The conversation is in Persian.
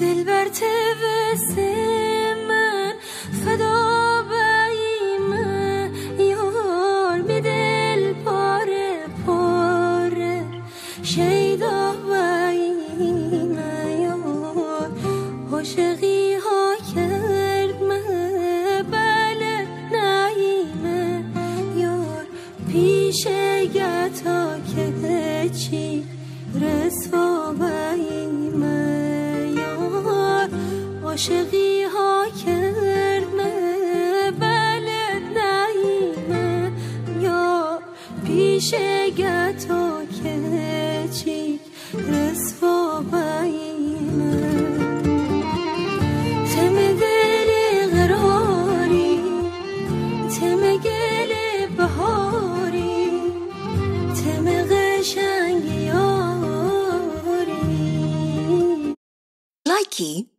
دل بر من فدا من یار به دل پاره پاره شیدا من یار عاشقی ها کرد من بله نایمه یار پیش گتا که چی رسوا عاشقی ها کرد بلد نیمه یا پیش گتا که چی رسوا بیمه تم دل غراری تم گل بهاری تم قشنگ یاری. لایکی؟